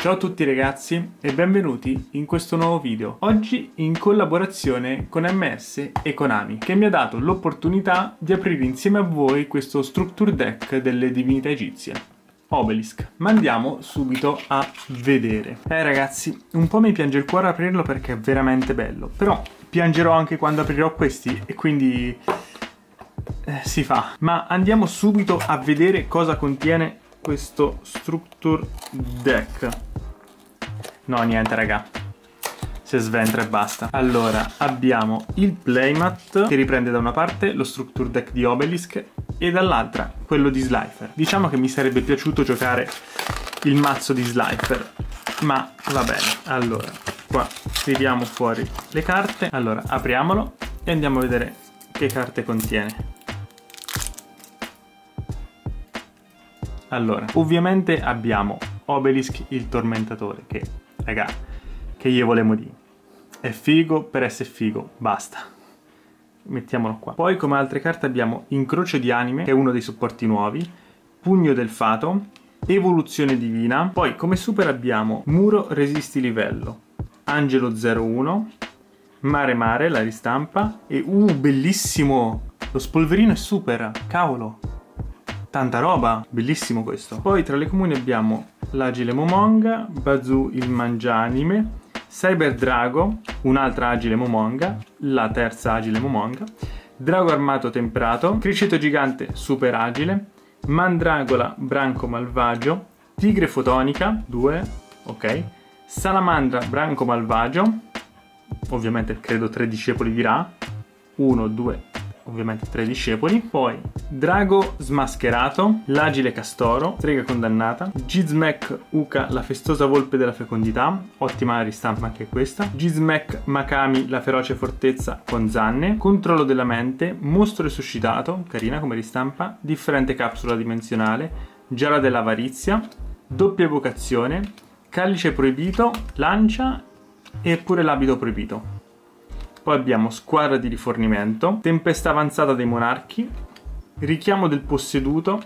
Ciao a tutti ragazzi e benvenuti in questo nuovo video. Oggi in collaborazione con MS e Konami che mi ha dato l'opportunità di aprire insieme a voi questo structure deck delle divinità egizie. Obelisk. Ma andiamo subito a vedere. Eh ragazzi, un po' mi piange il cuore aprirlo perché è veramente bello, però piangerò anche quando aprirò questi e quindi eh, si fa. Ma andiamo subito a vedere cosa contiene questo structure deck. No, niente, raga. Se sventra e basta. Allora, abbiamo il playmat che riprende da una parte lo structure deck di Obelisk e dall'altra quello di Slifer. Diciamo che mi sarebbe piaciuto giocare il mazzo di Slifer, ma va bene. Allora, qua tiriamo fuori le carte. Allora, apriamolo e andiamo a vedere che carte contiene. Allora, ovviamente abbiamo Obelisk il tormentatore, che, raga, che io volevo dire. È figo per essere figo, basta. Mettiamolo qua. Poi come altre carte abbiamo Incrocio di Anime, che è uno dei supporti nuovi, Pugno del Fato, Evoluzione Divina, poi come super abbiamo Muro Resisti Livello, Angelo 01, Mare Mare, la ristampa, e uh, bellissimo! Lo spolverino è super, cavolo! Tanta roba, bellissimo questo. Poi tra le comuni abbiamo l'agile Momonga, Bazoo il mangianime, Cyber Drago, un'altra agile Momonga, la terza agile Momonga, Drago armato temperato, Criceto gigante super agile, Mandragola branco malvagio, Tigre fotonica, 2, ok, Salamandra branco malvagio, ovviamente credo tre discepoli di Ra, 1, 2, ovviamente tre discepoli, poi Drago smascherato, l'agile Castoro, strega condannata, Gizmek Uka, la festosa volpe della fecondità, ottima ristampa anche questa, Gizmek Makami, la feroce fortezza con zanne, controllo della mente, mostro resuscitato, carina come ristampa, differente capsula dimensionale, Giara dell'avarizia, doppia evocazione, calice proibito, lancia e pure l'abito proibito. Poi abbiamo squadra di rifornimento, tempesta avanzata dei monarchi, richiamo del posseduto,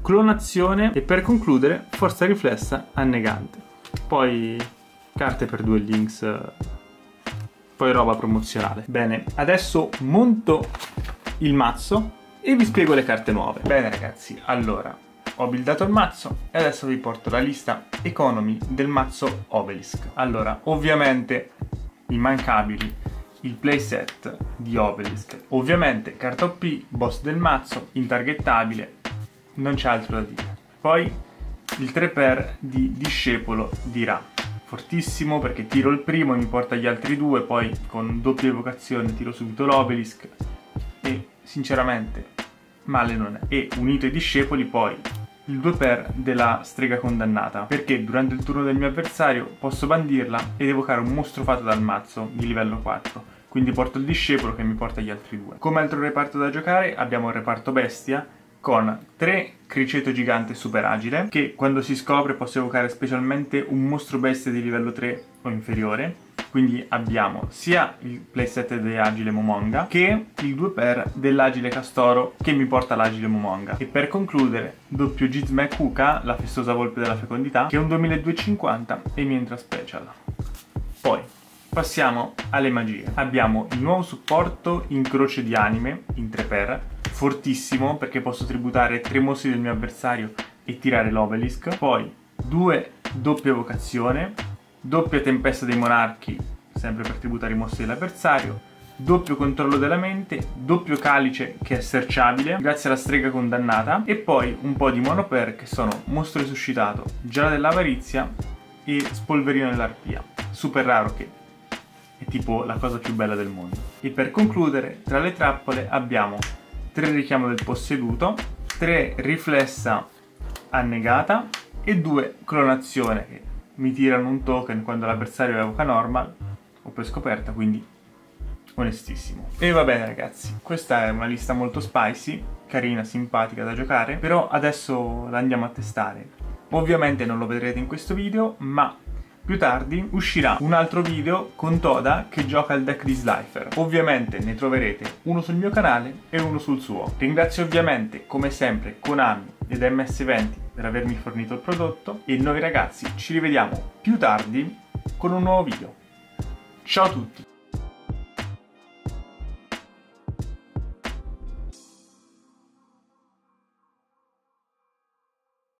clonazione e per concludere forza riflessa annegante. Poi carte per due links, poi roba promozionale. Bene, adesso monto il mazzo e vi spiego le carte nuove. Bene ragazzi, allora ho buildato il mazzo e adesso vi porto la lista economy del mazzo Obelisk. Allora, ovviamente immancabili il playset di Obelisk. Ovviamente carta OP, boss del mazzo, intargettabile, non c'è altro da dire. Poi il 3x di discepolo di Ra. Fortissimo perché tiro il primo mi porta gli altri due, poi con doppia evocazione tiro subito l'Obelisk e sinceramente male non è. E unito ai discepoli poi il 2x della strega condannata, perché durante il turno del mio avversario posso bandirla ed evocare un mostro fatto dal mazzo di livello 4. Quindi porto il discepolo che mi porta gli altri due. Come altro reparto da giocare abbiamo il reparto bestia con 3 criceto gigante super agile che quando si scopre posso evocare specialmente un mostro bestia di livello 3 o inferiore quindi abbiamo sia il playset dell'agile Momonga che il 2x dell'agile Castoro che mi porta l'agile Momonga. E per concludere, doppio Gizme Kuka, la festosa volpe della fecondità, che è un 2250 e mi entra special. Poi, passiamo alle magie. Abbiamo il nuovo supporto in croce di anime, in 3x, fortissimo perché posso tributare 3 mostri del mio avversario e tirare l'obelisk. Poi, due doppia evocazione, doppia tempesta dei monarchi, sempre per tributare i mostri dell'avversario, doppio controllo della mente, doppio calice che è searchabile grazie alla strega condannata e poi un po' di monoper che sono mostro risuscitato, giara dell'avarizia e spolverino dell'arpia. Super raro che è tipo la cosa più bella del mondo. E per concludere, tra le trappole abbiamo 3 richiamo del posseduto, 3 riflessa annegata e 2 clonazione che mi tirano un token quando l'avversario evoca normal o per scoperta, quindi onestissimo. E va bene ragazzi, questa è una lista molto spicy, carina, simpatica da giocare, però adesso la andiamo a testare. Ovviamente non lo vedrete in questo video, ma più tardi uscirà un altro video con Toda che gioca il deck di Slifer. Ovviamente ne troverete uno sul mio canale e uno sul suo. Ringrazio ovviamente, come sempre, Konami ed MS20 per avermi fornito il prodotto e noi ragazzi ci rivediamo più tardi con un nuovo video. Ciao a tutti!